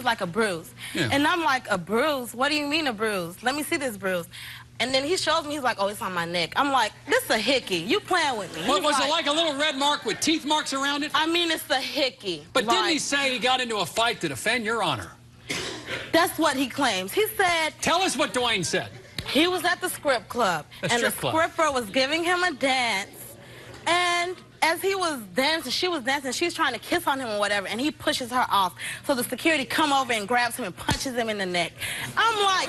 He's like, a bruise. Yeah. And I'm like, a bruise? What do you mean a bruise? Let me see this bruise. And then he shows me, he's like, oh, it's on my neck. I'm like, this is a hickey. You playing with me. What, was it like a little red mark with teeth marks around it? I mean, it's a hickey. But didn't he say he got into a fight to defend your honor? That's what he claims. He said Tell us what Dwayne said. he was at the script club. The and the club. scripper was giving him a dance. And as he was dancing, she was dancing, she's trying to kiss on him or whatever, and he pushes her off. So the security come over and grabs him and punches him in the neck. I'm like,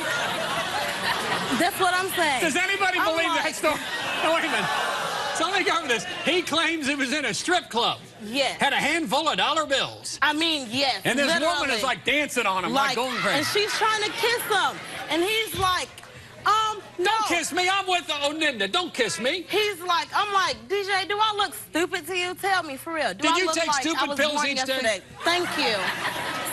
that's what I'm saying. Does anybody I'm believe like, that story? No, wait a minute. So let me go over this. He claims it was in a strip club. Yes. Had a handful of dollar bills. I mean, yes. And this woman is like dancing on him, like, like, going and she's trying to kiss him. And he's like, no. Don't kiss me. I'm with the Oninda. Don't kiss me. He's like, I'm like, DJ, do I look stupid to you? Tell me for real. Do Did I you look take like stupid pills each day? yesterday? Thank you.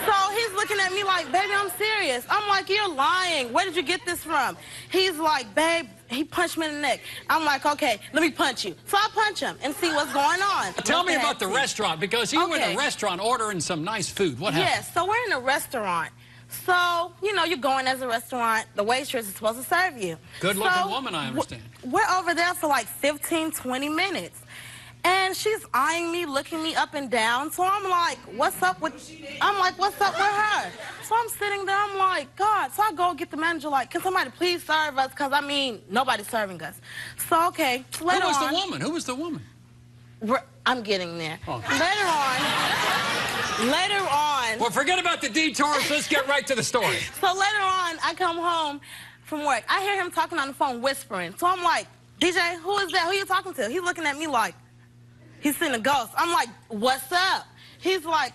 So he's looking at me like, baby, I'm serious. I'm like, you're lying. Where did you get this from? He's like, babe, he punched me in the neck. I'm like, okay, let me punch you. So I punch him and see what's going on. Tell me about the restaurant because you were in a restaurant ordering some nice food. What happened? Yes, so we're in a restaurant. So, you know, you're going as a restaurant. The waitress is supposed to serve you. Good-looking So, woman, I understand. We're over there for like 15, 20 minutes. And she's eyeing me, looking me up and down. So I'm like, what's up with, I'm like, what's up with her? So I'm sitting there, I'm like, God. So I go get the manager, like, can somebody please serve us? Because, I mean, nobody's serving us. So, okay, later Who was on. the woman? Who was the woman? I'm getting there. Oh. Later on, later on. Well, forget about the detours. Let's get right to the story. So later on, I come home from work. I hear him talking on the phone, whispering. So I'm like, DJ, who is that? Who you talking to? He's looking at me like, he's seen a ghost. I'm like, what's up? He's like,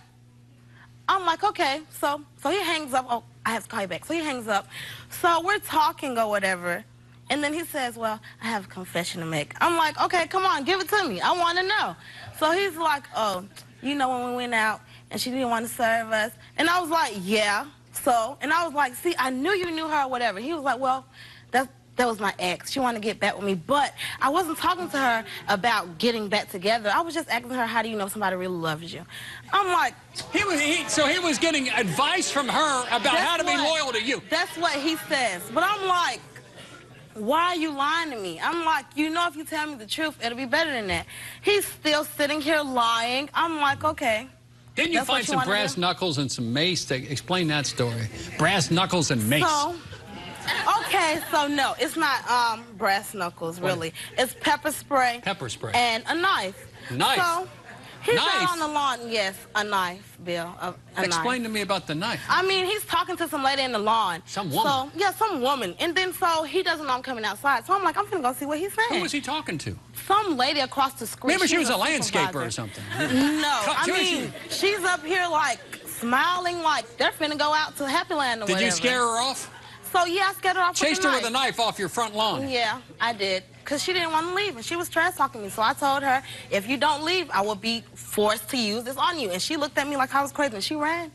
I'm like, okay. So, so he hangs up. Oh, I have to call you back. So he hangs up. So we're talking or whatever. And then he says, well, I have a confession to make. I'm like, okay, come on, give it to me. I want to know. So he's like, oh, you know when we went out and she didn't want to serve us? And I was like, yeah. So, and I was like, see, I knew you knew her or whatever. He was like, well, that's, that was my ex. She wanted to get back with me. But I wasn't talking to her about getting back together. I was just asking her, how do you know somebody really loves you? I'm like, He was he, so he was getting advice from her about how to be loyal to you. That's what he says. But I'm like, why are you lying to me? I'm like, you know, if you tell me the truth, it'll be better than that. He's still sitting here lying. I'm like, okay. Didn't you find you some brass knuckles and some mace to explain that story? Brass knuckles and mace. So, okay, so no, it's not um, brass knuckles, really. It's pepper spray. Pepper spray. And a knife. Knife? So, he's Knife? out on the lawn, yes, a knife, Bill. A, a Explain knife. to me about the knife. I mean, he's talking to some lady in the lawn. Some woman? So, yeah, some woman. And then so he doesn't know I'm coming outside. So I'm like, I'm gonna go see what he's saying. Who was he talking to? Some lady across the street. Maybe she was a landscaper or something. No, I mean, she's up here like smiling like they're finna go out to Happy Land or Did you scare her off? So yeah, I scared her off Chased with her a with a knife. knife off your front lawn. Yeah, I did. Because she didn't want to leave, and she was trash talking me. So I told her, if you don't leave, I will be forced to use this on you. And she looked at me like I was crazy, and she ran.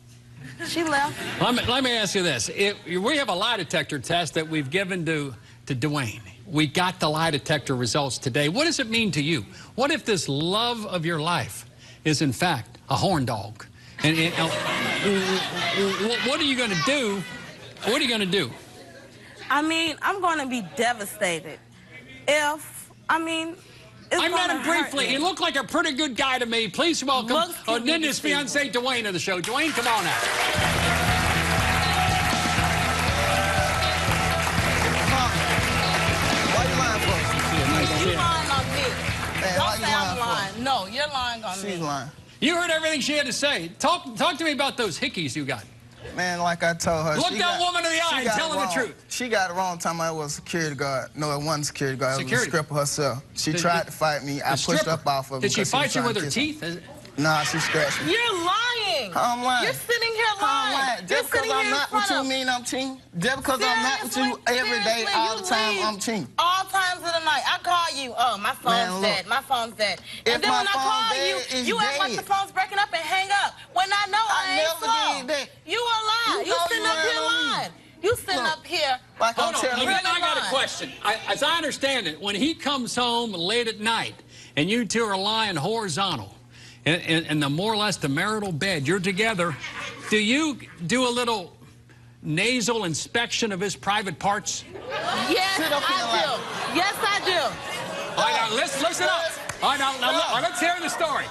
She left. Let me, let me ask you this. If, we have a lie detector test that we've given to, to Dwayne. We got the lie detector results today. What does it mean to you? What if this love of your life is, in fact, a horn dog? And, and, uh, what are you going to do? What are you going to do? I mean, I'm going to be devastated. If, I mean, it's I met him briefly. He looked like a pretty good guy to me. Please welcome Looks can Oninda's deceiving. fiance, Dwayne, to the show. Dwayne, come on out. Why you lying for? You lying on me. Man, Don't you say I'm lying for? No, you're lying on She's me. lying. You heard everything she had to say. Talk, talk to me about those hickeys you got. Man, like I told her. Look that got- woman in the eye and tell her the truth. She got it wrong time I was a security guard. No, it wasn't security guard. It was Security. a stripper herself. She The- tried the- to fight me. I pushed stripper. up off of her. Did she was fight you with her teeth? Is Nah, she scratched me. You're lying. I'm lying. You're sitting here I'm lying. lying. You're Just because I'm not with front you mean I'm cheating? Just because I'm not with you every day, all the time, I'm cheating. All times of the night. I call you. Oh, my phone's Man, dead. My phone's dead. If and then when I call dead, you, you act like the phone's breaking up and hang up. When I know I, I ain't never slow. did that. You a lie. You You, know sitting you up here lying on me. lying. You sitting Look. up here. Like I'm Hold on, telling let you. me- Really I got a lying. question. I, as I understand it, when he comes home late at night and you two are lying horizontal in, in, in the more or less the marital bed, you're together, do you do a little nasal inspection of his private parts? Yes, Sit up in your I do. Yes, I do. All right, now listen, listen up. All right, now, now look, all right, let's hear the story.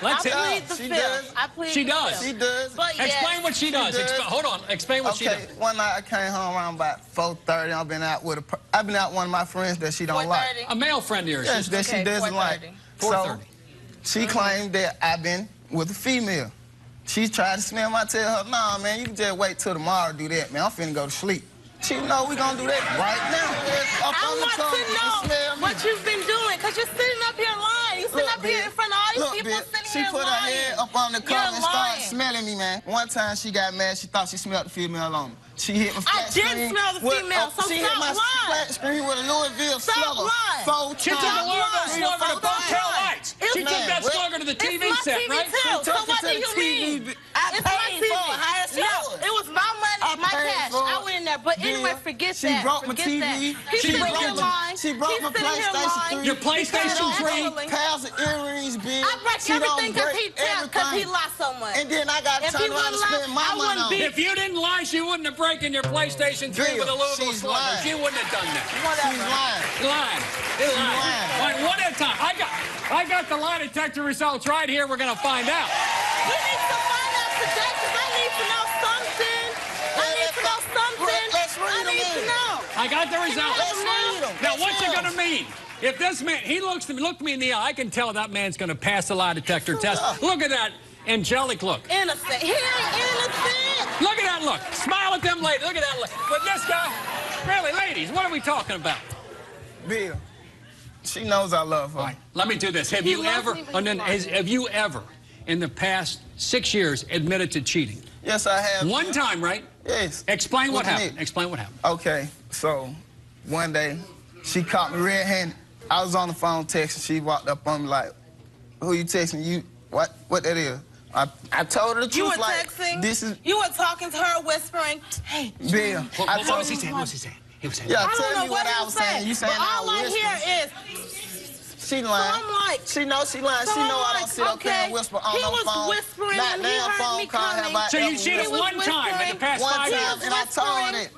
Let's I hear. plead the She fifth. does. I plead She does. fifth. She does. But yes, Explain what she does. does. Exp- hold on. Explain what she okay, does. one night I came home around about 4:30. I've been out with a. per- I've been out with one of my friends that she don't like. A male friend of yours. Yes, that Okay, she doesn't 4:30. like. So 4:30. She claimed that I've been with a female. She tried to smell my. I tell her, nah, man, you can just wait till tomorrow to do that, man. I'm finna go to sleep. She know we gonna do that right now. Up I want to know what you've been doing, because you're sitting up here lying. You're sitting Look, up here bitch. in front of all these Look, people bitch, sitting she here she put her head up on the cover and started smelling me, man. One time she got mad. She thought she smelled the female on me. She hit my I did screen smell the with- female, uh, so She hit my flat screen with a Louisville Stop slugger. Four She took a Louisville slugger to. Lights. She took that slugger to the TV set, right? She So took what it do to you the TV. mean? I it's my paid for it. It. I in there. But anyway, forget She that. broke my forget TV. That. She sitting broke here my- lying. she broke He's my PlayStation 3. Your PlayStation 3? actually- Pairs of earrings, bitch. I break She everything because break he tell, because he everything. lies so much. And then I got to If he turn around and wouldn't lie, spend my I money on be- If you didn't lie, she wouldn't have broken your PlayStation 3 Bill, with a Louisville she's slugger. She wouldn't have done that. Whatever. She's lying. Lying. Lying. lying. All right, one at a time. I got, I got the lie detector results right here. We're going to find out. We need to find out today because I need to know read I them need to in. know. I got the results. Let's read them. Now, Let's what's it going to mean? If this man, he looks to me, looked me in the eye, I can tell that man's going to pass the lie detector test. Look at that angelic look. Innocent. He ain't innocent. Look at that look. Smile at them ladies. Look at that look. But this guy, really, ladies, what are we talking about? Bill, she knows I love her. All right, let me do this. Have He you ever, me, but and then, has, have you ever, in the past six years, admitted to cheating? Yes, I have. One time, right? Yes. Explain what With happened. Nick. Explain what happened. Okay, so one day she caught me red-handed. I was on the phone texting. She walked up on me like, "Who you texting? You what? What that is?" I, I told her the truth. You were like, texting. This is You were talking to her, whispering, "Hey, Bill. What, I what told was he you. saying? What was he saying? He was saying. Yeah, I don't tell know me what, what I you was said, saying. You saying but all I whisper. hear is, She lying. I'm like- she knows she lying. So she I'm know I don't sit up there and okay, whisper on he no was phone. whispering Not when he damn phone me call have coming. I So you ever cheated He was one time in the past One five time, years. and I told her that.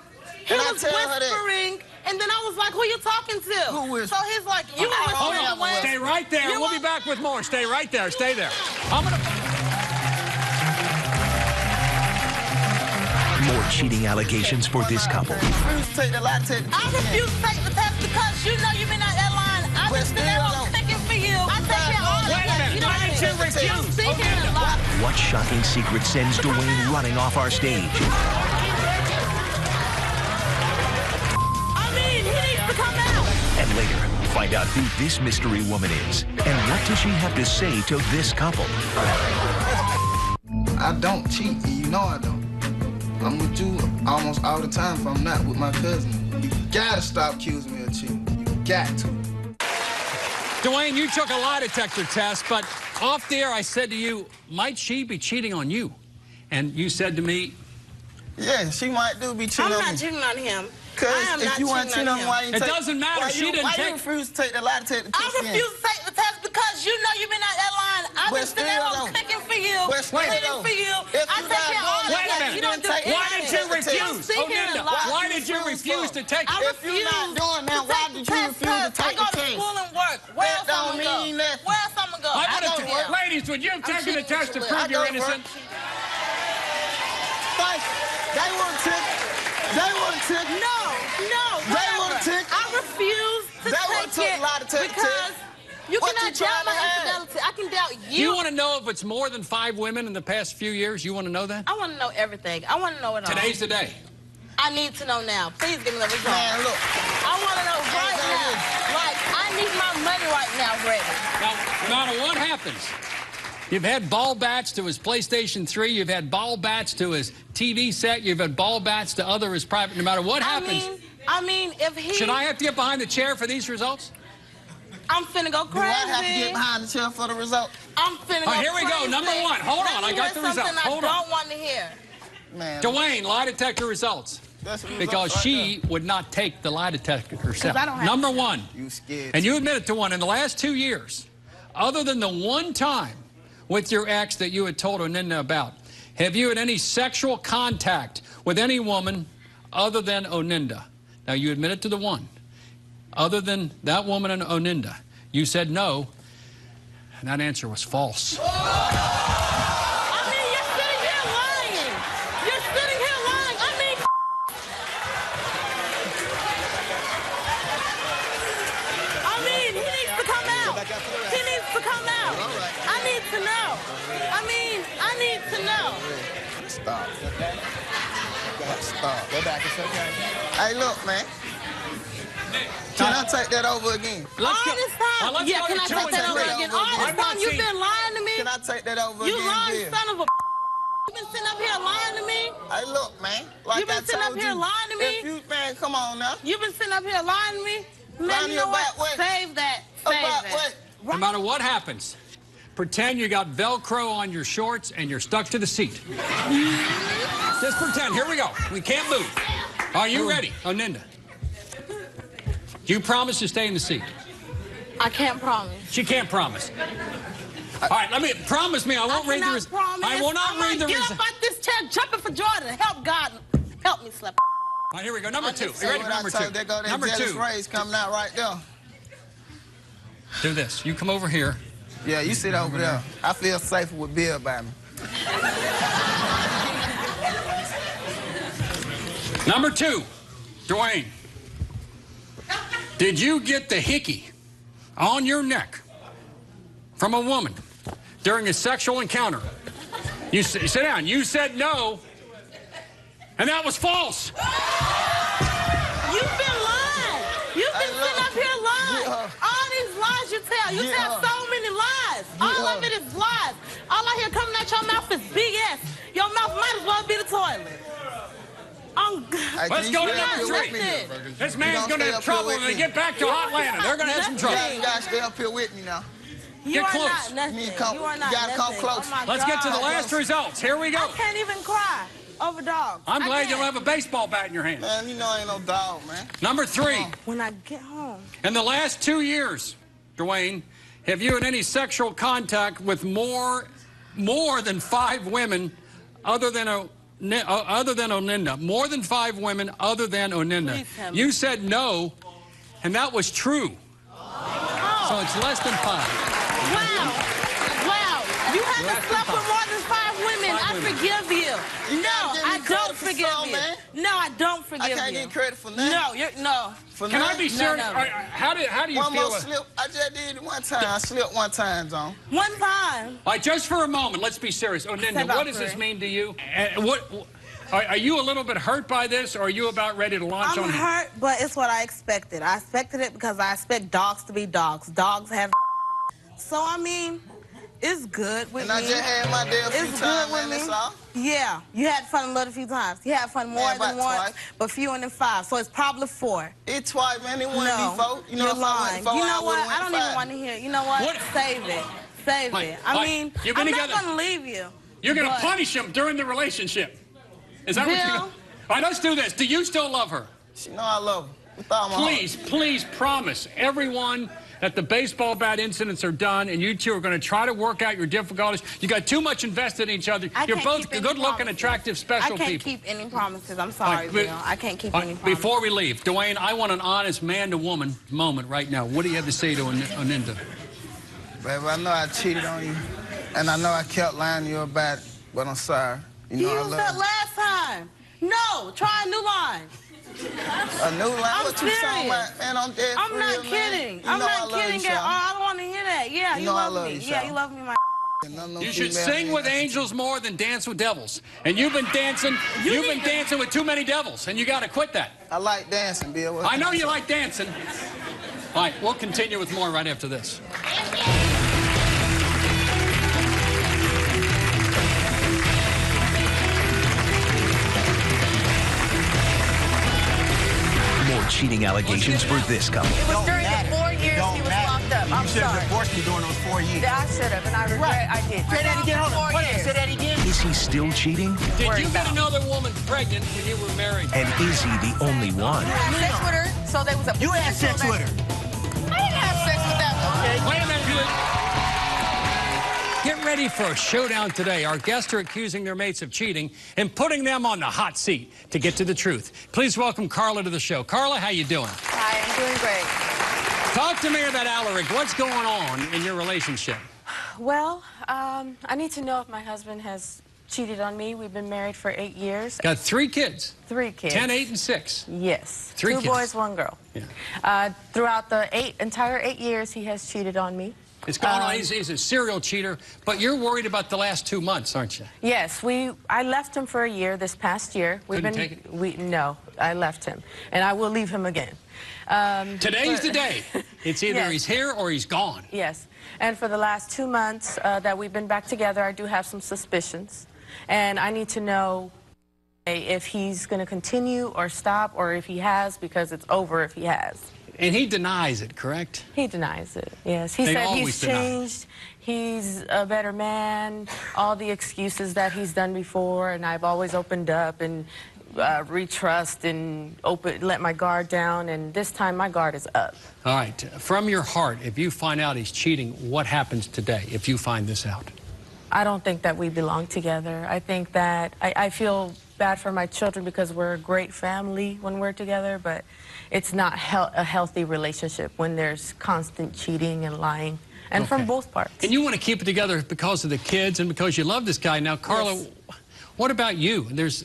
He And I was tell her that. whispering, and then I was like, "Who you talking to?" Who whispering? So he's like, "You were I don't Hold on. what- Dwayne. Stay right there. You We'll be back with more. Stay right there. Stay there. I'm going to. More cheating allegations for this couple. Refuse to take the lie to the I refuse to take the test because you know you've been at that line. I've But just mean? refuse? Speaking Amanda. a lot. What shocking secret sends Dwayne running off our stage? I mean, he needs to come out. And later, find out who this mystery woman is and what does she have to say to this couple. I don't cheat, and you know I don't. I'm with you almost all the time if I'm not with my cousin. You gotta stop accusing me of cheating. You got to. Dwayne, you took a lie detector test, but off the air I said to you, might she be cheating on you? And you said to me, Yeah, she might do be cheating I'm on not me. cheating on him. Cause if not you want to cheating cheat on on me, him. why you It take, doesn't matter. Why She you, didn't why take- you refuse to take the lie to take the I test then? refuse to take the test because you know you've been at that line. I've But been sitting there home clicking for you, But still, waiting though, for you. if I you take not care of all doing that. Wait a minute. You don't do Why why did you Take the refuse? test. Oh, Linda, why did you Refuse refuse to take I it? If you're not doing that, why did the you test refuse to because take I go the to test? School and work. Where That else I'm don't gonna go? mean nothing. Where else I'm gonna go? I I wanna to work. ladies, would you have taken the test to prove I you're go to work. innocent? Thank. They would have took. They would have took. No, no, They whatever. would've took- I refuse to They would've take took it a lot to take because you What cannot you doubt my infidelity. I can doubt you. you want to know if it's more than five women in the past few years? You want to know that? I want to know everything. I want to know it all. Today's the day. I need to know now. Please give me the result. Man, look. I want to know right Hey, now. Like, I need my money right now ready. Now, no matter what happens, you've had ball bats to his PlayStation 3, you've had ball bats to his TV set, you've had ball bats to other his private. No matter what happens. I happens, mean, I mean, if he, should I have to get behind the chair for these results? I'm finna go crazy. Do crazy. I have to get behind the chair for the result? I'm finna go here we go. Number one. Hold Let on, I got hear the result. something Hold I on. don't want to hear. Man. Dwayne, lie detector results. That's the Because right she would not take the lie detector herself. I don't have Number to. one, there. You scared. and you admitted to one in the last two years, other than the one time with your ex that you had told Oninda about, have you had any sexual contact with any woman other than Oninda? Now, you admitted to the one. Other than that woman and Oninda, you said no, and that answer was false. I mean, you're sitting here lying. You're sitting here lying. I mean, I mean, he needs to come out. He needs to come out. I need to know. I mean, I need to know. Stop. Stop. Go back. It's okay. Hey, look, man. Can I take that over again? Let's All this time, Now, let's yeah, can I take that over again? All this time you've been lying to me. Can I take that over You again, lying Bill? son of a You been sitting up here lying to me. Hey, look, man. Like You been I sitting up told here you, lying to me? If you, man, come on now. You been sitting up here lying to me. Man, Lying you know what? what? Save that. Save About that. what? No matter what happens, pretend you got Velcro on your shorts and you're stuck to the seat. Just pretend. Here we go. We can't move. Are you ready, oh, Oninda? Do you promise to stay in the seat? I can't promise. She can't promise. All right, let me promise me I won't I read the cannot res- promise. I will not I'm read the gonna get up out this chair, jumping for joy to help God help me slap. All right, here we go. Number two. You ready what for I number told two? you, There go that Number jealous two. rays coming out right there. Do this. You come over here. Yeah, you sit over there. I feel safer with Bill by me. Number two, Dwayne. Did you get the hickey on your neck from a woman during a sexual encounter? You sit down. You said no, and that was false. You've been lying. You've been Hey, look. sitting up here lying. Get her. All these lies you tell. You Get tell uh, so many lies. All of uh. it is lies. All I hear coming out your mouth is BS. Your mouth might as well be the toilet. Um, I'm Let's go to stay up number three. me? This man's gonna going to have trouble with when they me? get back to You Hot are Atlanta. They're going to have some trouble. Yeah, you gotta stay up here with me now. You Get close. not nothing. You come- you are not you gotta come close. Oh Let's get to the last results. Here we go. I can't even cry over dogs. I'm I glad you can't. don't have a baseball bat in your hand. Man, you know I ain't no dog, man. Number three. When I get home. In the last two years, Dwayne, have you had any sexual contact with more, more than five women, other than a, other than Oninda? More than five women, other than Oninda. Please tell me. You said no, and that was true. So it's less than five. Wow. Wow. You haven't slept with more than five women. Five I women. forgive you. You no, gotta give me I credit don't for forgive some, you. man. No, I don't forgive you. I you. can't get credit for nothing. No, you're no. For Can I be sure? no. Are- How do, how do you One feel? more slip. I just did it one time. I slipped one time, John. One time. All right, just for a moment, let's be serious. Say Oninda, what does this mean to you? Uh, what, are, are you a little bit hurt by this, or are you about ready to launch on I'm on him? hurt, but it's what I expected. I expected it because I expect dogs to be dogs. Dogs have. So I mean, it's good with And I me. just had my day a few It's times, good with man. That's me. all. Yeah, you had fun a little few times. You had fun more Yeah, than once, twice. but fewer than five. So it's probably four. It's twice, man. It wouldn't no, be four. You know, you're if I lying. four, you know I what? I don't five. even want to hear. it. You know what? What- Save it. Save Mike, it. I Mike, mean, you've been I'm together- not gonna leave you. You're going to punish him during the relationship. Is that what you're Bill? going to All right, let's do this. Do you still love her? She know I love her. With all my heart. Please, please promise everyone that the baseball bat incidents are done and you two are going to try to work out your difficulties. You got too much invested in each other. I You're both good looking, attractive, special people. I can't people. keep any promises. I'm sorry, right, but- Bill. I can't keep all any promises. Before we leave, Dwayne, I want an honest man to woman moment right now. What do you have to say to An- Aninda? Baby, I know I cheated on you. And I know I kept lying to you about it. But I'm sorry. You you know I used love that last time. No, try a new line. A new line? I'm what serious. talking? Man, I'm dead I'm for not real, kidding. You I'm know not kidding you, at all. I don't want to hear that. Yeah, You you, know love, love me. you, yeah, you love me, my. And none of them You should sing with angels more than dance with devils. And you've been dancing, you have been dancing with too many devils, and you got to quit that. I like dancing, Bill. I know you like dancing. All right, we'll continue with more right after this. Cheating allegations for this couple. It was Don't during the four years don't he was matter. locked up. I'm should have sorry. divorced me during those four years. Yeah, I should have, and I regret I did. Say that again. Hold on. Four Wait, say that again. Is he still cheating? Did you get another woman pregnant when you were married? And is he the only one? I had sex with her, so there was a You had sex with her. I didn't have sex with that woman. Wait a minute. Get ready for a showdown today. Our guests are accusing their mates of cheating and putting them on the hot seat to get to the truth. Please welcome Carla to the show. Carla, how you doing? Hi, I'm doing great. Talk to me about Alaric. What's going on in your relationship? Well, um, I need to know if my husband has cheated on me. We've been married for eight years. Got three kids, Three kids. Ten, eight, and 6. Yes. Three Two kids. boys, one girl. Yeah. Uh, throughout the eight entire eight years, he has cheated on me. It's going on. Um, He's, he's a serial cheater, but you're worried about the last two months, aren't you? Yes, we. I left him for a year this past year. We've Couldn't been. take it? We no, I left him, and I will leave him again. Um, Today's but- the day. It's either Yes. he's here or he's gone. Yes, and for the last two months uh, that we've been back together, I do have some suspicions, and I need to know if he's going to continue or stop, or if he has, because it's over if he has. And he denies it, correct? He denies it. Yes, he They said he's changed. He's a better man. All the excuses that he's done before, and I've always opened up and uh, retrust and open, let my guard down. And this time, my guard is up. All right. From your heart, if you find out he's cheating, what happens today if you find this out? I don't think that we belong together. I think that I, I feel bad for my children because we're a great family when we're together, but it's not hel- a healthy relationship when there's constant cheating and lying, and from both parts. And you want to keep it together because of the kids and because you love this guy. Now, Carla, Yes. what about you? There's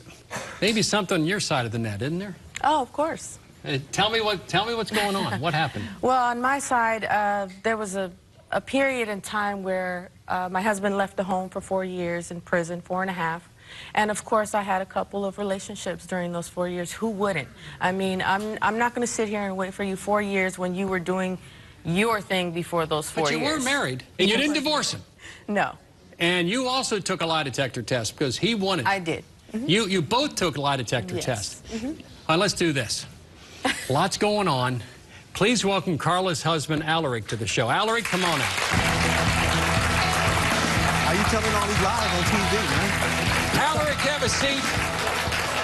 maybe something on your side of the net, isn't there? oh, of course. Uh, tell me what. Tell me what's going on. What happened? Well, on my side, uh, there was a, a period in time where uh, my husband left the home for four years in prison, four and a half. And of course, I had a couple of relationships during those four years. Who wouldn't? I mean, I'm, I'm not going to sit here and wait for you four years when you were doing your thing before those four But you years. were married and you didn't divorce him. No, And you also took a lie detector test because he wanted. I did. Mm-hmm. You you both took a lie detector Yes. test. Mm-hmm. All right, let's do this. Lots going on. Please welcome Carla's husband, Alaric, to the show. Alaric, come on out. How you telling all these lies on TV, man? Alaric, have a seat.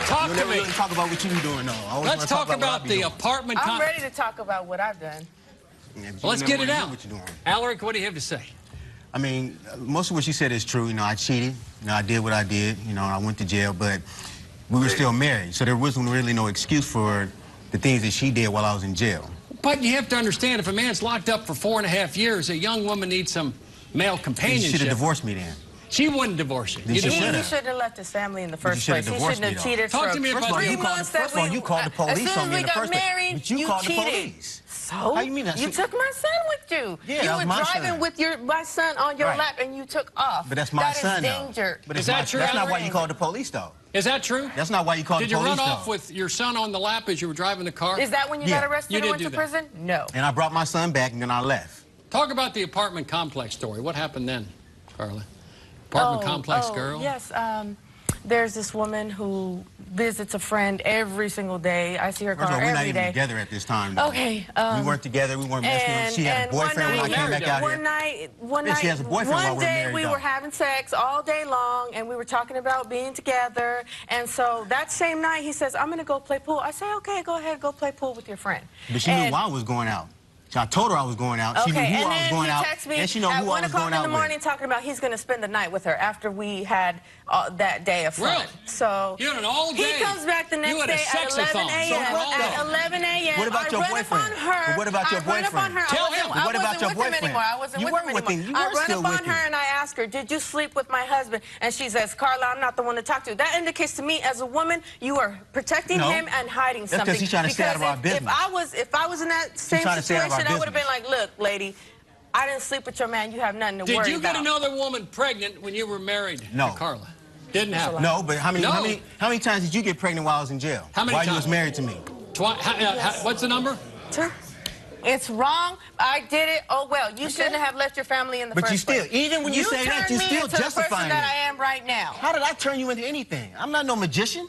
Talk You to me. really talk about what you be doing, though. I Let's wanna talk what I about the doing. apartment. I'm ready to talk about what I've done. Yeah, but you Let's never get it out. What you doing. Alaric, what do you have to say? I mean, most of what she said is true. You know, I cheated. You know, I did what I did. You know, I went to jail, but we were still married, so there wasn't really no excuse for the things that she did while I was in jail. But you have to understand, if a man's locked up for four and a half years, a young woman needs some male companionship. You should have divorced me then. She wouldn't divorce you. You she He, should he have. shouldn't have left his family in the first place. He shouldn't have me, though. cheated Talk for to me for about First of all, that. three you called, months the, that first of all, we- you called the as police soon on as me we in the got first place. married, But you, you called cheated. the police. So How you mean that? You took my son with you. Yeah, you that were was my driving son. with your my son on your Right. lap and you took off. But that's my That is son, though. danger. But Is that my- true, That's not why you called the police, though. Is that true? That's not why you called Did the police. Did you run off though. with your son on the lap as you were driving the car? Is that when you Yeah, got arrested you and went to prison? No. And I brought my son back, and then I left. Talk about the apartment complex story. What happened then, Carla? Apartment Oh, complex oh, girl? Yes. Um, there's this woman who visits a friend every single day. I see her First of car all, we're not even day. together at this time. though. Okay, um, we weren't together. We weren't messing And, She had a and one boyfriend night, when I came back out one here. night, one night, she has a boyfriend while one we're day married, we though. were having sex all day long, and we were talking about being together. And so that same night, he says, "I'm gonna go play pool." I say, "Okay, go ahead, go play pool with your friend." But she and, knew why I was going out. So I told her I was going out. Okay, she knew who and I was then going out. texts me and she knew at who I was. one o'clock in the morning with. talking about he's going to spend the night with her after we had uh, that day of fun. Really? So You had an all day- He comes back the next day at 11 a.m. So what, at 11 a.m. What about I your run boyfriend? up her. What about your I run up on boyfriend? her. Tell I him. I What about wasn't your with him boyfriend? anymore. I wasn't You with weren't him with him. You I were run still up on with her him. and I ask her, "Did you sleep with my husband?" And she says, "Carla, I'm not the one to talk to." That indicates to me, as a woman, you are protecting him and hiding That's 'cause something. he's trying to stay out of Because our if- business. If I was, if I was in that same trying to stay out of our situation, I would have been like, "Look, lady." I didn't sleep with your man. You have nothing to worry. Did you get about. another woman pregnant when you were married No. to Carla? Didn't happen. No, but how many, No. how many how many times did you get pregnant while I was in jail? How many while you was married to me? Twi- how- uh, how- what's the number? Two. It's wrong. I did it. Oh well. You shouldn't have left your family in the But first you still- place. even when you say that, turned you me still into the person that. I am right now. How did I turn you into anything? I'm not no magician.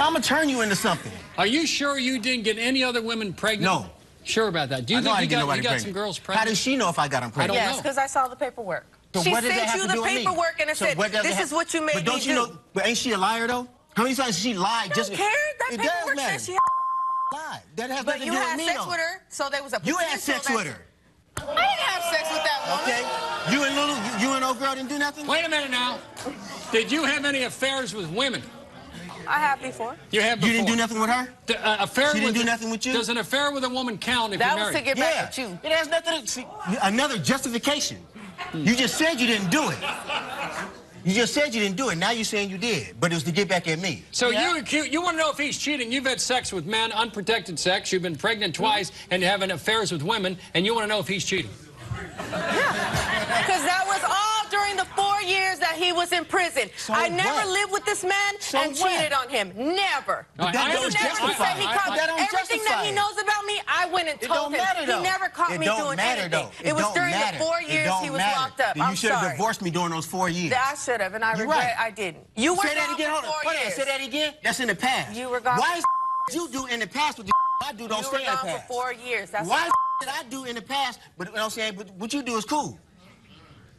I'm gonna turn you into something. Are you sure you didn't get any other women pregnant? No. Sure about that? Do you I know think I you get got, you got pregnant. some girls pregnant? How does she know if I got them pregnant? I pregnant? don't Yes, know. because I saw the paperwork. So she what sent have you to the do with me? paperwork and it So said, what does it "This have- is what you made But don't you do." know? But ain't she a liar though? How many times did she lie? I just care. That it does paperwork matter. says she had That has nothing you to do with me. You had sex with her, so there was a You had sex with her. I didn't have sex with that woman. Okay. You and little, you, you and old girl didn't do nothing? Wait a minute now. Did you have any affairs with women? I have before. You have You didn't do nothing with her? D- uh, affair She didn't with do nothing with you? Does an affair with a woman count if That you're married? That was to get yeah. back at you. It has nothing to see. Another justification. You just said you didn't do it. You just said you didn't do it. Now you're saying you did, but it was to get back at me. So Yeah. you accuse, you want to know if he's cheating? You've had sex with men, unprotected sex. You've been pregnant twice, and you're having affairs with women, and you want to know if he's cheating. Yeah, Because that was all during the four years that he was in prison. So I never what? lived with this man So and what? cheated on him. Never. But that He don't justify he caught That don't everything that he knows about me. I went and It told don't him. matter, though. He never caught it me don't doing matter, anything. Though. It, was don't during matter. the four years he was matter. locked up. Then I'm you should have divorced me during those four years. I should have, and I regret right. I didn't. You were say that gone again. Hold on. four Hold on. years. Say that again. That's in the past. You were gone Why for- you do in the past what the I do don't You stay were in the gone for four years. That's Why did I do in the past? But you know what I'm saying, but what you do is cool.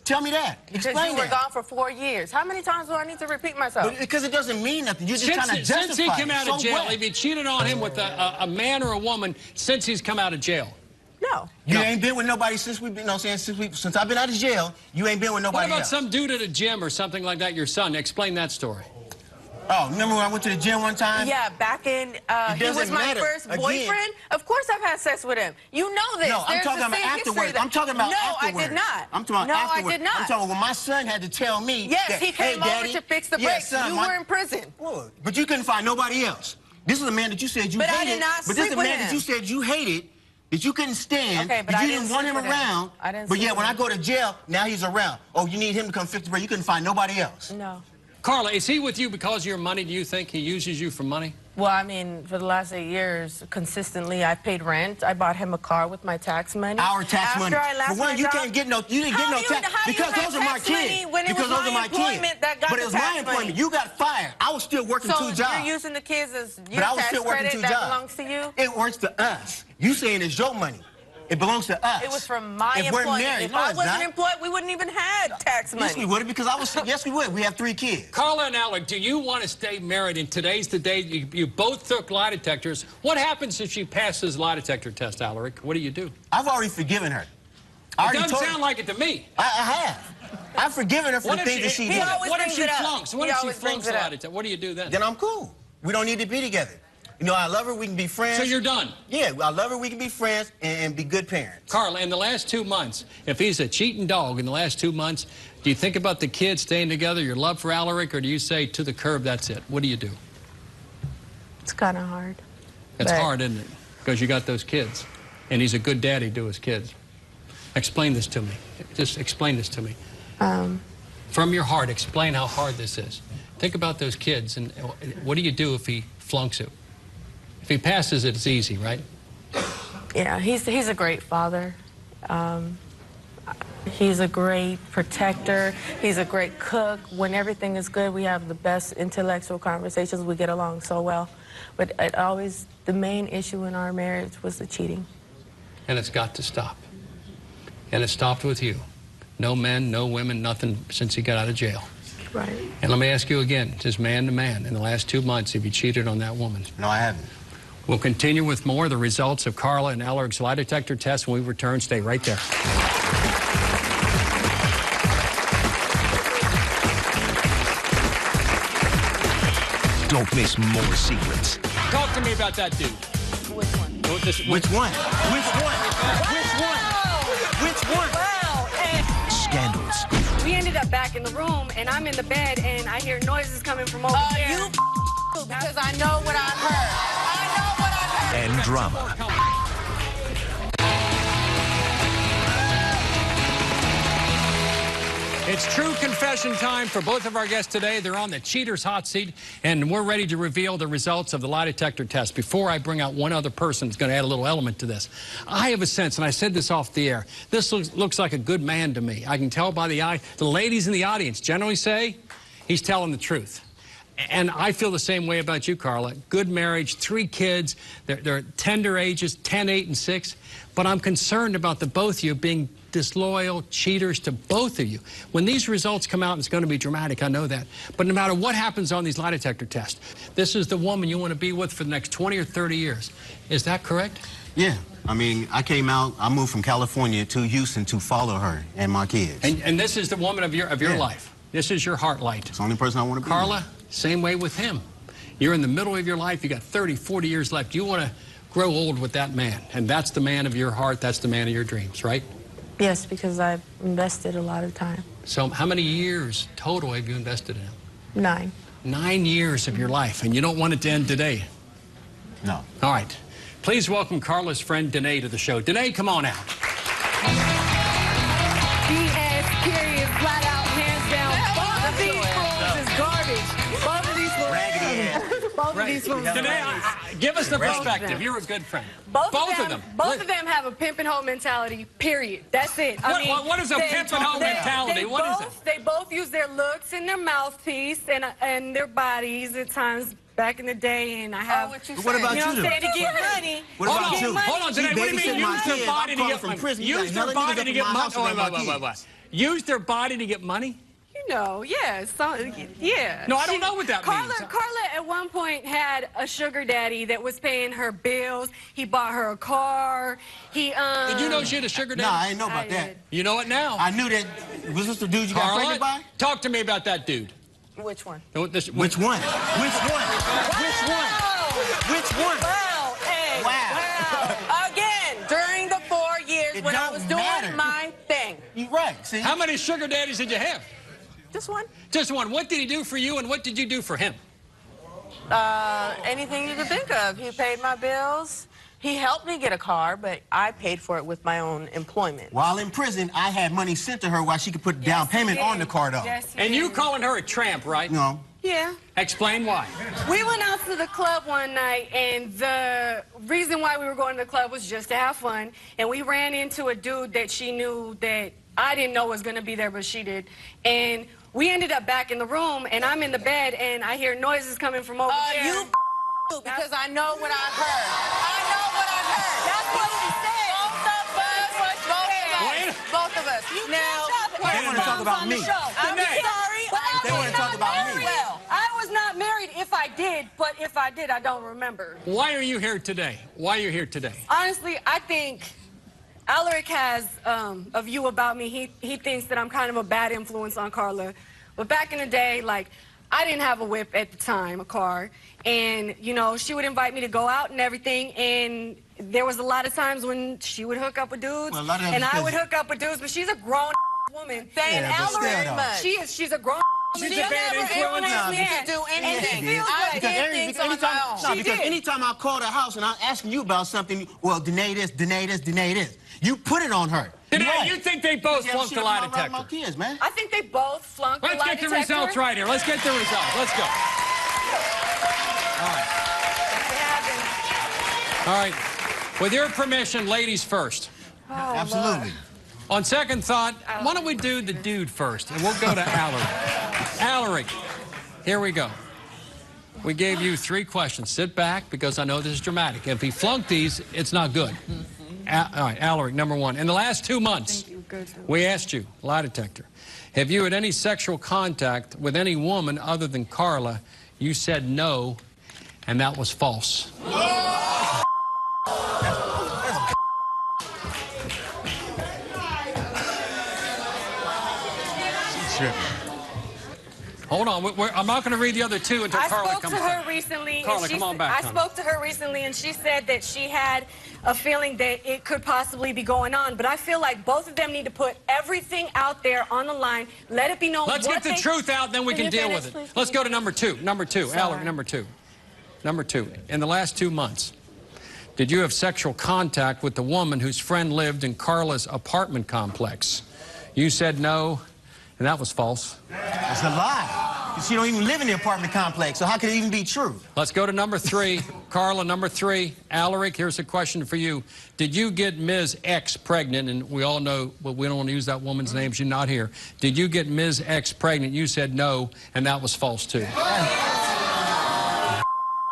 Tell me that. because Explain you were that. gone for four years. How many times do I need to repeat myself? But because it doesn't mean nothing. You're just Since, trying to justify since he came it. out so of jail, what? have you cheated on him with a, a, a man or a woman since he's come out of jail? no. You No. ain't been with nobody since we've been, you know what I'm saying, since, we, since I've been out of jail, you ain't been with nobody What nobody about else. some dude at a gym or something like that, your son? Explain that story. Oh, remember when I went to the gym one time? Yeah, back in, uh, It he was my matter. first Again- boyfriend. Of course I've had sex with him. You know this. No, I'm There's talking about afterwards. I'm talking about no, afterwards. I did not. I'm talking about no, afterwards. I did not. I'm talking about when my son had to tell me. yes, that, he came hey, over Daddy, to fix the yeah, brakes. son, you my- were in prison. Well, But you couldn't find nobody else. This is a man that you said you But I hated. did not but this is a man that you said you hated, that you couldn't stand, Okay, but that I you didn't didn't want him around. I didn't but yeah, when I go to jail, now he's around. Oh, you need him to come fix the brake. You couldn't find nobody else. No. Carla, is he with you because of your money? Do you think he uses you for money? Well, I mean, for the last eight years, consistently, I paid rent. I bought him a car with my tax money. Our tax After money. I left For one, my you job- can't get no. You didn't get no you- tax because those are my kids. when it because was those are my my employment kids. but it was my employment. money. You got fired. I was still working So two jobs. you're using the kids as but your I was tax still working credit two that jobs. belongs to you? It works to us. You saying it's your money. It belongs to us. It was from my if employment. We're married, if no, I wasn't not. employed, we wouldn't even had tax money. Yes, we would because I was. yes, we would. We have three kids. Carla and Alec, do you want to stay married? And today's the day you, you both took lie detectors. What happens if she passes lie detector test, Alaric? What do you do? I've already forgiven her. I It doesn't told sound like it to me. I, I have. I've forgiven her for What the if things she, that she he did. what if she flunks? What He if she flunks a it lie up. detector? What do you do then? Then I'm cool. We don't need to be together. You know, I love her. We can be friends. So you're done. Yeah, I love her. We can be friends and, and be good parents. Carla, in the last two months, if he's a cheating dog in the last two months, do you think about the kids staying together, your love for Alaric, or do you say to the curb, that's it? What do you do? It's kind of hard. It's But- hard, isn't it? Because you got those kids. And he's a good daddy to his kids. Explain this to me. Just explain this to me. Um, From your heart, explain how hard this is. Think about those kids, and what do you do if he flunks it? If he passes it, it's easy, right? yeah, he's he's a great father. Um, he's a great protector. He's a great cook. When everything is good, we have the best intellectual conversations. We get along so well. But it always the main issue in our marriage was the cheating. And it's got to stop. And it stopped with you. No men, no women, nothing since he got out of jail. Right. And let me ask you again, just man to man, in the last two months, have you cheated on that woman? No, I haven't. We'll continue with more of the results of Carla and Alaric's lie detector test when we return. Stay right there. Don't miss more secrets. Talk to me about that dude. Which one? What this- Which one? Which one? Which one? Which one? Wow. And Scandals. We ended up back in the room, and I'm in the bed, and I hear noises coming from over uh, there. you because I know what I heard. And drama. It's true confession time for both of our guests today. They're on the cheater's hot seat, and we're ready to reveal the results of the lie detector test. Before I bring out one other person that's going to add a little element to this, I have a sense, and I said this off the air, this looks, looks like a good man to me. I can tell by the eye. The ladies in the audience generally say he's telling the truth. And I feel the same way about you, Carla. Good marriage, three kids. They're, they're tender ages, 10, 8, and 6. But I'm concerned about the both of you being disloyal cheaters to both of you. When these results come out, it's going to be dramatic, I know that. But no matter what happens on these lie detector tests, this is the woman you want to be with for the next 20 or 30 years. Is that correct? Yeah, I mean, I came out, I moved from California to Houston to follow her and my kids. And, and this is the woman of your, of your Yeah. life. This is your heart light. it's the only person I want to be. Carla, same way with him. You're in the middle of your life. You got 30, 40 years left. You want to grow old with that man. And that's the man of your heart. That's the man of your dreams, right? Yes, because I've invested a lot of time. So how many years total have you invested in him? Nine. Nine years of your life. And you don't want it to end today. No. All right. Please welcome Carla's friend Danae to the show. Danae, come on out. Both of. Danae, I, I, give us the perspective. You're a good friend. Both, Both of of them, them. Both Look- of them have a pimp and hoe mentality. Period. That's it. I What- mean, what- what is a they- pimp and hoe mentality? They What is both, They both use their looks and their mouthpiece and and their bodies at times back in the day. And I oh, have. what you What about you know you, what I'm saying? To get money. What hold about on, you? hold on, She Danae. What do you mean use their body to get money? prison. You got Use their body to get money. house Oh, around wait, my wait, wait, kids. wait. Use their body to get money? You know, yeah, so, yeah. No, I don't know what that Carla, means. Carla at one point had a sugar daddy that was paying her bills. He bought her a car. He um. Did you know she had a sugar daddy? Nah, I didn't know about I that. did. You know it now. I knew that. Was this the dude you got pregnant by? Talk to me about that dude. Which one? No, this- Which one? Which one? Which one? Which one? Wow, hey, Wow. wow. Again, during the four years It when I was doing matter. my thing. You right. See? How many sugar daddies did you have? Just one. Just one. What did he do for you, and what did you do for him? Uh, anything you could think of. He paid my bills. He helped me get a car, but I paid for it with my own employment. While in prison, I had money sent to her while she could put down Yes, he payment on the car, though. Yes, he And you calling her a tramp, right? No. Yeah. Explain why. We went out to the club one night, and the reason why we were going to the club was just to have fun. And we ran into a dude that she knew that I didn't know was going to be there, but she did. And we ended up back in the room, and I'm in the bed, and I hear noises coming from over Uh, there. you because I know what I heard. I know what I heard. That's what she said. Both of us. Both of us. Wait. Both of us. You now, They wanna talk about me. I'm Danae. sorry. But I They wanna talk not about me. married. I was not married if I did, but if I did, I don't remember. Why are you here today? Why are you here today? Honestly, I think Alaric has um, a view about me. He he thinks that I'm kind of a bad influence on Carla. But back in the day, like I didn't have a whip at the time, a car, and you know she would invite me to go out and everything, and there was a lot of times when she would hook up with dudes, Well, a lot of and I would hook up with dudes. But she's a grown woman. Saying Yeah, but Alaric still, She is. She's a grown. She's She'll a bad never influence? influence me to do anything. And she feels I like because did every, things because on anytime, my own. no, She because did. anytime I call the house and I'm asking you about something, well, deny this, deny this, deny this. You put it on her. Danae, Right. you think they both Yeah, flunked she the lie around My detector? kids, man. I think they both flunked Let's the lie get the results right here. Let's get the results. Let's go. All right. With your permission, ladies first. Oh, Absolutely. On second thought, why don't we do the dude first? And we'll go to Alaric. Alaric, here we go. We gave you three questions. Sit back because I know this is dramatic. If he flunked these, it's not good. A- all right, Alaric, number one. In the last two months, we asked you, lie detector, have you had any sexual contact with any woman other than Carla? You said no, and that was false. She's tripping. Hold on, we- we're, I'm not going to read the other two until I Carla spoke comes to her back. recently. Carla, she come on back, I honey. spoke to her recently, and she said that she had a feeling that it could possibly be going on. But I feel like both of them need to put everything out there on the line. Let it be known. Let's get the truth out, then we Can can deal finish, with it. Let's go to number two. Number two, Sorry. Number two. Number two, in the last two months, did you have sexual contact with the woman whose friend lived in Carla's apartment complex? You said no, and that was false. It's a lie. She don't even live in the apartment complex, so how could it even be true? Let's go to number three. Carla, number three. Alaric, here's a question for you. Did you get Ms. X pregnant? And we all know, but we don't want to use that woman's name. She's not here. Did you get Ms. X pregnant? You said no, and that was false, too.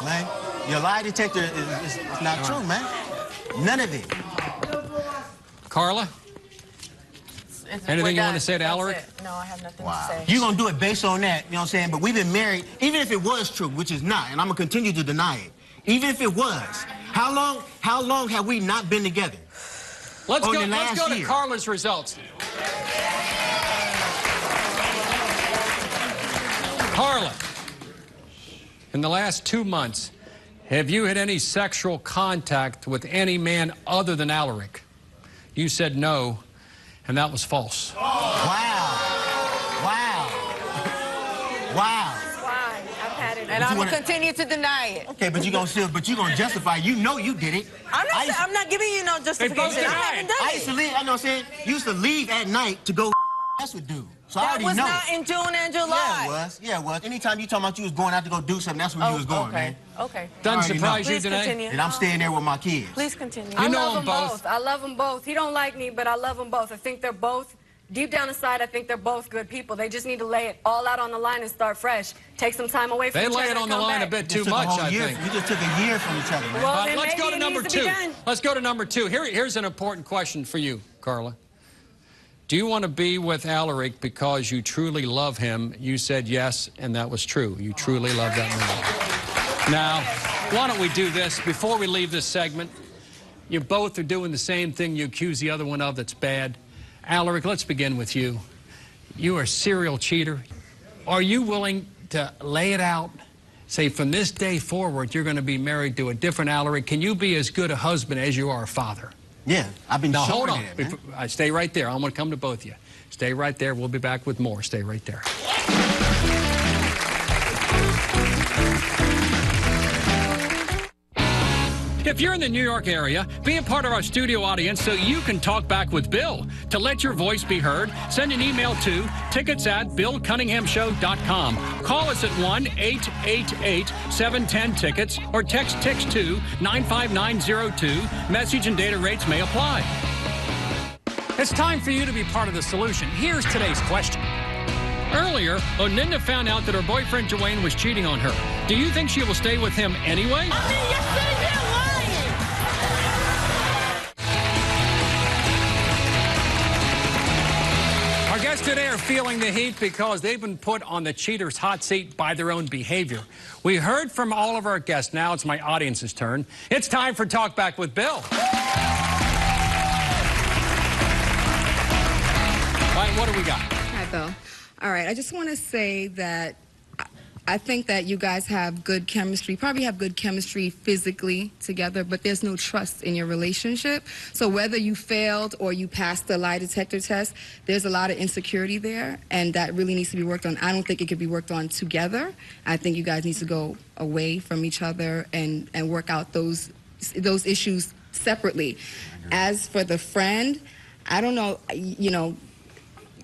Man, your lie detector is, is, is not true, man. None of it. Carla? It's- Anything we're you wanna say to That's Alaric? it. No, I have nothing Wow. to say. You're gonna do it based on that, you know what I'm saying? But we've been married, even if it was true, which is not, and I'm gonna continue to deny it. Even if it was, How long? How long have we not been together? Let's On go, let's go to year. Carla's results. Carla, in the last two months, have you had any sexual contact with any man other than Alaric? You said no, and that was false. Wow. Wow. Wow. Why? I've had it. And I'm gonna continue to deny it. Okay, but you're gonna still, but you're gonna justify. You know you did it. I'm not. I'm not giving you no justification. I haven't done I used to leave. I know what I'm saying. You used to leave at night to go mess with dudes. So I That already was know. not in June and July. yeah, it was. Yeah, it was. Anytime you talking about you was going out to go do something, that's where you was going, okay. man. Okay. Doesn't surprise know. you Please today? continue. And I'm staying there with my kids. Please continue. You I know love them them both. I love them both. He don't like me, but I love them both. I think they're both deep down inside. I think they're both good people. They just need to lay it all out on the line and start fresh. Take some time away from They each other. They lay it on the come line a bit You too much, I year- think. You just took a year from each other, man. Well, Uh, then let's maybe go to it number needs to two. Let's go to number two. Here, here's an important question for you, Carla. Do you want to be with Alaric because you truly love him? You said yes, and that was true. You truly love that man. Now, why don't we do this before we leave this segment? You both are doing the same thing you accuse the other one of that's bad. Alaric, let's begin with you. You are a serial cheater. Are you willing to lay it out? Say, from this day forward, you're going to be married to a different Alaric. Can you be as good a husband as you are a father? Yeah, I've been Now, hold on. it, man. I stay right there. I'm going to come to both of you. Stay right there. We'll be back with more. Stay right there. If you're in the New York area, be a part of our studio audience so you can talk back with Bill. To let your voice be heard, send an email to tickets at billcunninghamshow.com. Call us at 1 888 710 tickets or text text to 95902. Message and data rates may apply. It's time for you to be part of the solution. Here's today's question. Earlier, Oninda found out that her boyfriend Dwayne was cheating on her. Do you think she will stay with him anyway? I mean, you're Today are feeling the heat because they've been put on the cheater's hot seat by their own behavior. We heard from all of our guests. Now it's my audience's turn. It's time for Talk Back with Bill. All right, what do we got? Hi, Bill. All right, I just want to say that I- think that you guys have good chemistry, probably have good chemistry physically together, but there's no trust in your relationship. So whether you failed or you passed the lie detector test, there's a lot of insecurity there, and that really needs to be worked on. I don't think it could be worked on together. I think you guys need to go away from each other and, and work out those those issues separately. As for the friend, I don't know, you know,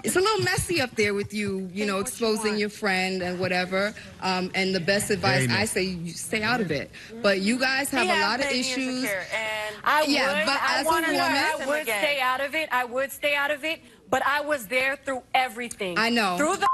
it's a little messy up there with you, you know, exposing your friend and whatever. Um, and the best advice I say, you stay out of it. But you guys have He a lot of issues. and I Yeah, would. but I as a woman- I would stay out of it. I would stay out of it. But I was there through everything. I know. Through the.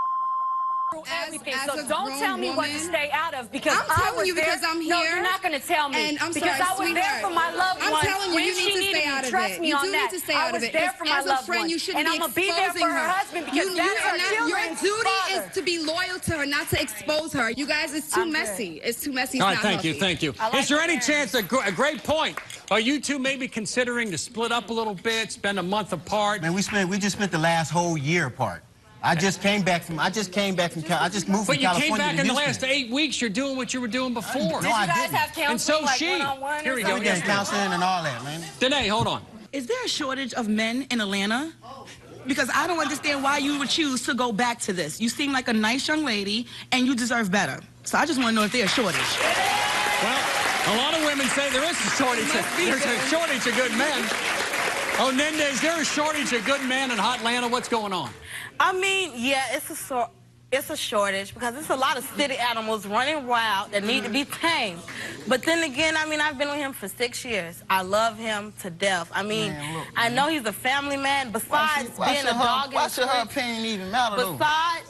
Through As- everything. as so don't tell me what to stay out of because I'm I telling was you there. because I'm No, here. you're not going to tell me. And I'm because sorry, I was there for my loved I'm one. telling you, when you she need to needed stay me. out of Trust it. me You on do that. need to stay I out was of it. there As- for my as a loved friend, one. you shouldn't and be I'm gonna be there exposing for her, her. husband because you, that's you her are not, children. Your duty father. is to be loyal to her, not to expose her. You guys, it's too I'm good. messy. It's too messy. All right, not thank you, thank you. Like Is there any chance, a, a great point, are you two maybe considering to split up a little bit, spend a month apart? Man, we spent we just spent the last whole year apart. I just came back from I just came back from Cal- I just moved But from you California came back to in the last eight weeks. You're doing what you were doing before. No, Did I guys didn't. have counseling And so like she. one-on-one Here we We go. something? getting counseling and all that, man. Danae, hold on. Is there a shortage of men in Atlanta? Because I don't understand why you would choose to go back to this. You seem like a nice young lady, and you deserve better. So I just want to know if there's a shortage. Well, a lot of women say there is a shortage. There's a shortage of good men. Oh, Ninda, is there a shortage of good men in Hot Atlanta? What's going on? I mean, yeah, it's a sort. It's a shortage because there's a lot of city animals running wild that need to be tamed. But then again, I mean, I've been with him for six years. I love him to death. I mean, Man, look, I know he's a family man. Why Besides should, why being a her, dog why should her opinion even matter though? besides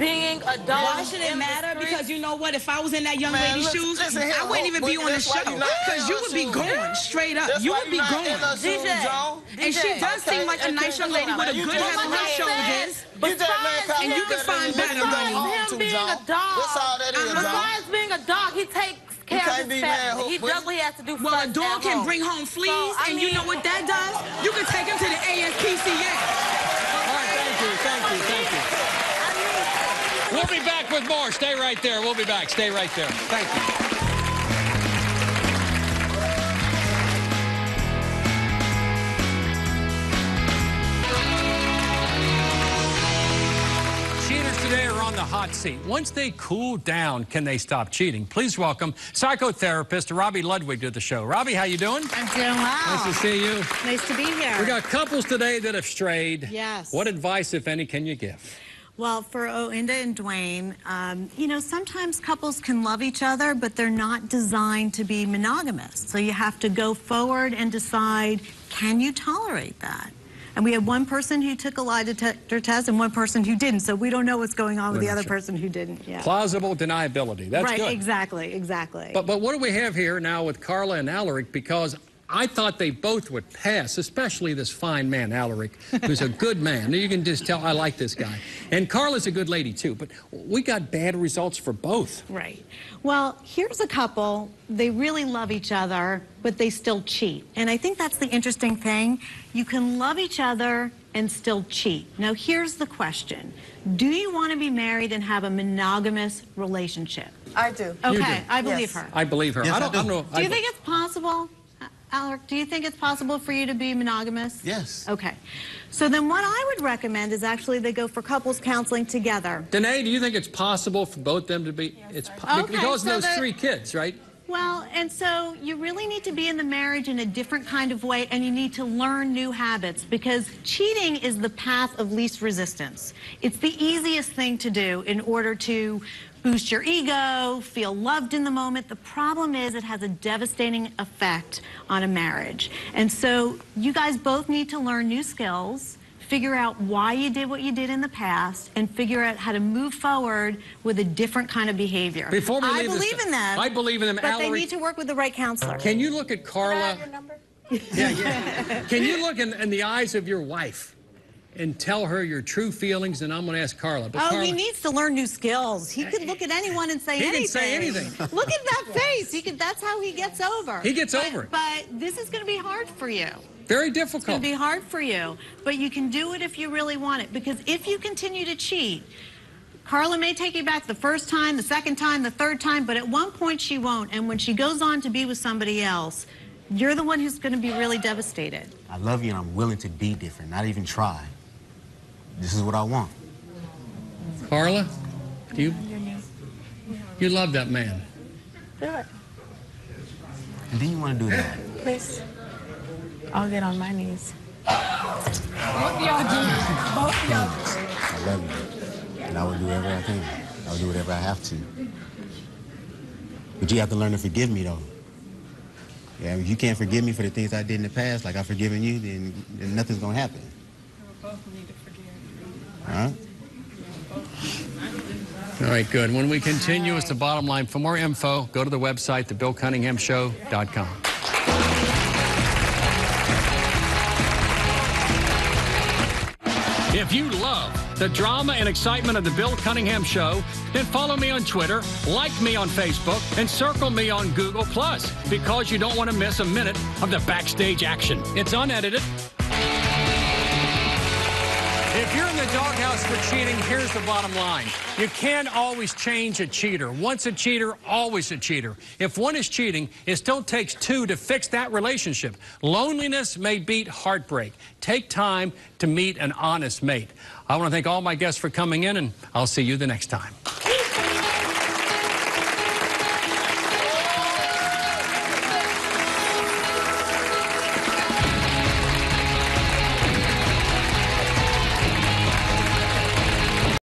being a dog, Why should it matter? Because you know what? If I was in that young Man, lady's shoes, listen here, I wouldn't even oh, be on the show. you not in Because you would be shoes. going straight up. That's you would be going. in her DJ, And she DJ. does seem like a nice young lady with a good just- head on But her shoulders. said, You just let besides Kyle And you can find and better you money. to, him being a dog. That's all that is, Besides being a dog, he takes You carry can't his be family. mad, He but- does what he has to do. Well, a dog can home. bring home fleas, So, I and you know what that does? You can take him to the ASPCA. All right, thank you, thank you, thank you. We'll be back with more. Stay right there. We'll be back. Stay right there. Thank you. Cheaters today are on the hot seat. Once they cool down, can they stop cheating? Please welcome psychotherapist Robi Ludwig to the show. Robbie, how you doing? I'm doing well. Nice to see you. Nice to be here. We got couples today that have strayed. Yes. What advice, if any, can you give? Well, for Oinda and Dwayne, um, you know, sometimes couples can love each other, but they're not designed to be monogamous. So you have to go forward and decide, can you tolerate that? And we had one person who took a lie detector test and one person who didn't. So we don't know what's going on with the other person who didn't. Yeah. Plausible deniability. That's right, good. exactly, exactly. But, but what do we have here now with Carla and Alaric? Because I thought they both would pass, especially this fine man, Alaric, who's a good man. You can just tell I like this guy. And Carla's a good lady, too. But we got bad results for both. Right. Well, here's a couple. They really love each other, but they still cheat. And I think that's the interesting thing. You can love each other and still cheat. Now, here's the question Do you want to be married and have a monogamous relationship? I do. Okay, do. I believe Yes. her. I believe her. Yes, I I don't, do. I don't know. Do you I- think it's possible, Alec? Do you think it's possible for you to be monogamous? Yes. Okay. So then, what I would recommend is actually they go for couples counseling together. Danae, do you think it's possible for both them to be? it's po- Okay, because so of those the- three kids, right? Well, and so you really need to be in the marriage in a different kind of way, and you need to learn new habits because cheating is the path of least resistance. It's the easiest thing to do in order to boost your ego, feel loved in the moment. The problem is it has a devastating effect on a marriage. And so you guys both need to learn new skills figure out why you did what you did in the past and figure out how to move forward with a different kind of behavior. Before we I leave this- believe in them. I believe in them. But they need to work with the right counselor. Can you look at Carla? Yeah, yeah. Can you look in, in the eyes of your wife and tell her your true feelings? And I'm going to ask Carla. But Oh, Carla, he needs to learn new skills. He could look at anyone and say anything. He can anything. say anything. Look at that face. He could. That's how he gets over. He gets But- over it. But this is going to be hard for you. very difficult. It's going difficult. to be hard for you. But you can do it if you really want it. Because if you continue to cheat, Carla may take you back the first time, the second time, the third time, but at one point she won't. And when she goes on to be with somebody else, you're the one who's going to be really devastated. I love you and I'm willing to be different, not even try. This is what I want. Carla, do you you love that man? Do it, And then you want to do that. please. I'll get on my knees. What do y'all do? I love you. And I will do whatever I can. I will do whatever I have to. But you have to learn to forgive me, though. Yeah, if you can't forgive me for the things I did in the past, like I've forgiven you, then, then nothing's going to happen. All right, good. When we continue, it's the bottom line. For more info, go to the website, thebillcunninghamshow.com. If you love the drama and excitement of the Bill Cunningham Show, then follow me on Twitter, like me on Facebook, and circle me on Google Plus because you don't want to miss a minute of the backstage action. It's unedited. For cheating, here's the bottom line. You can't always change a cheater. Once a cheater, always a cheater. If one is cheating, it still takes two to fix that relationship. Loneliness may beat heartbreak. Take time to meet an honest mate. I want to thank all my guests for coming in, and I'll see you the next time.